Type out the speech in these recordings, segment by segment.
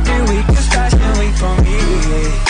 Every week is fashion week for me.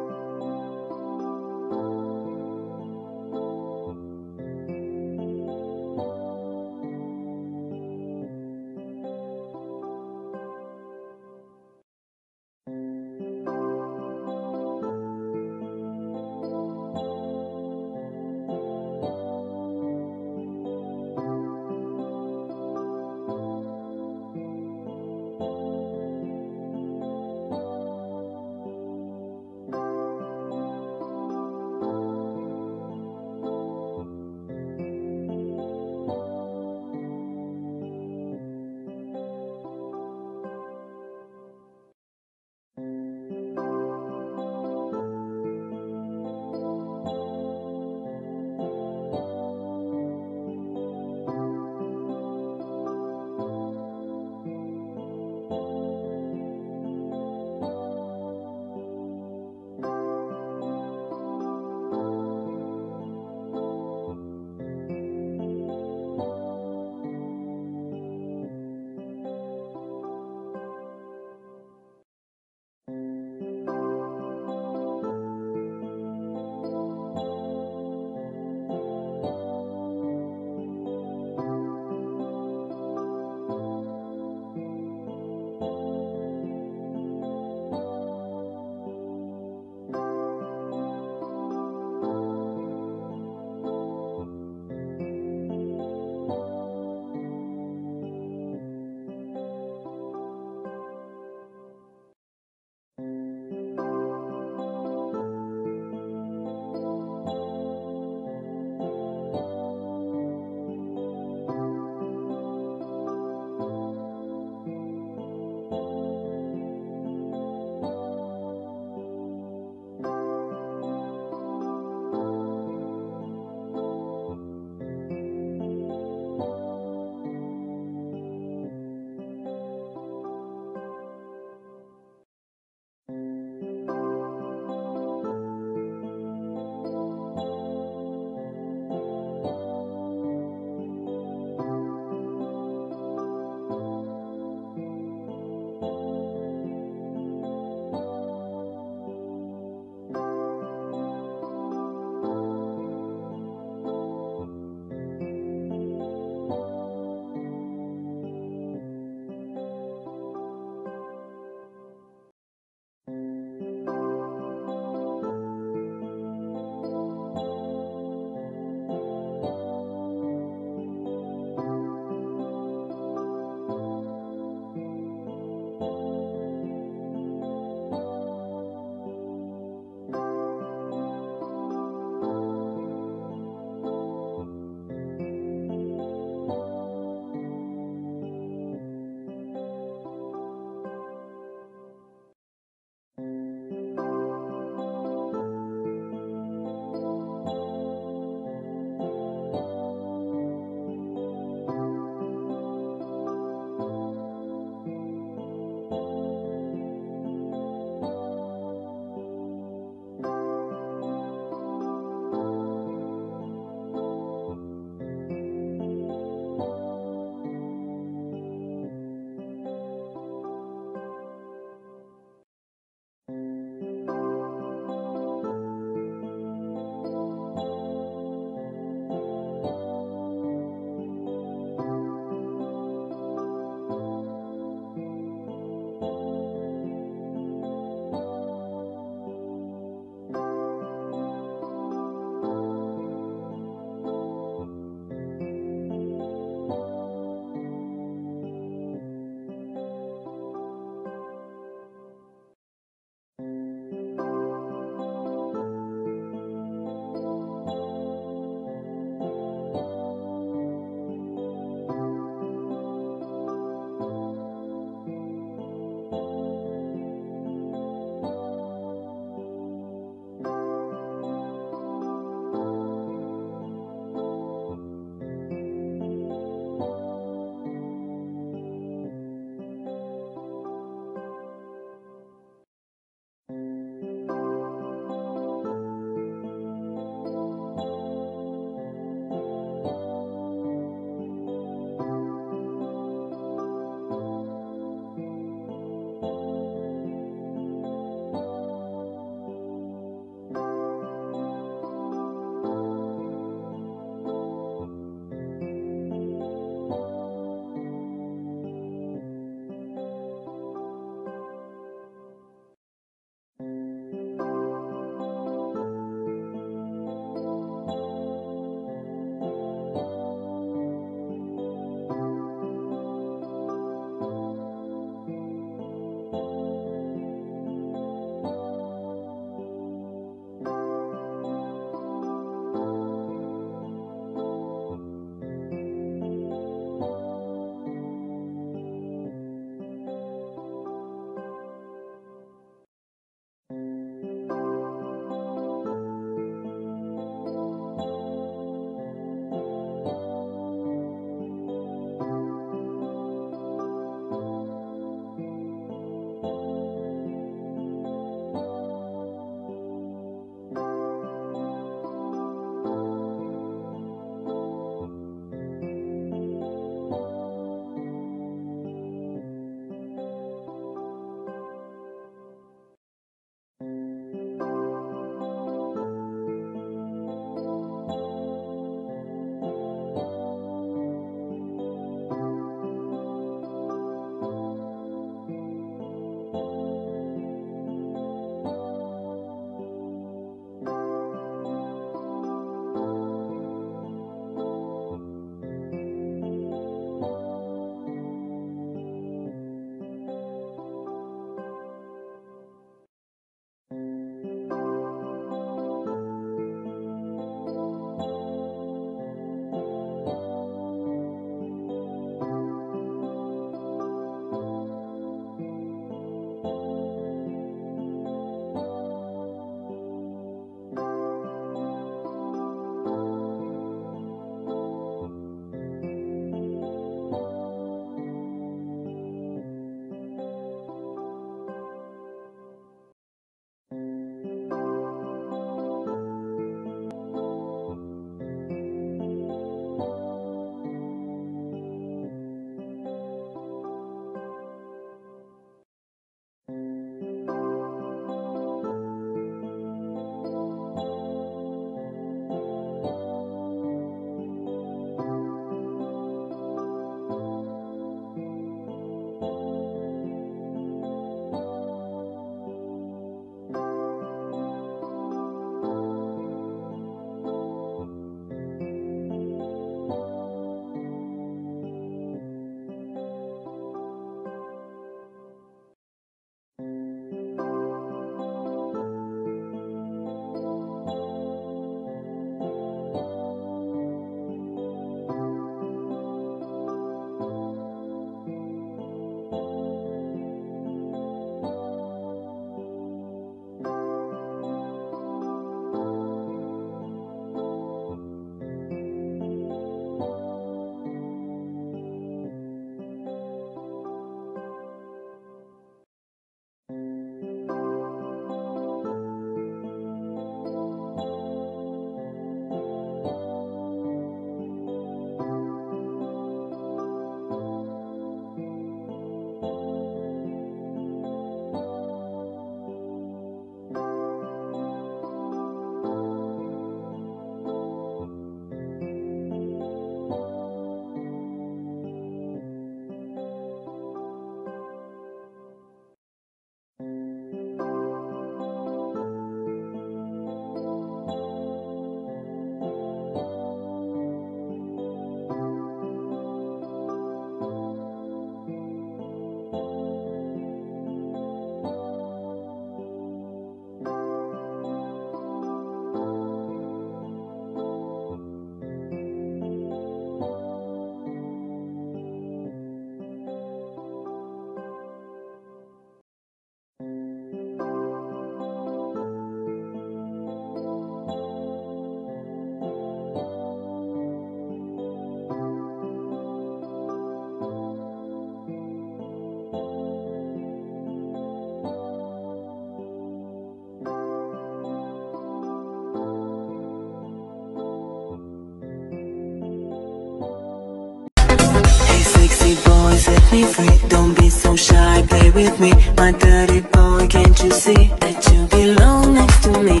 Free. Don't be so shy, play with me. My dirty boy, can't you see that you belong next to me?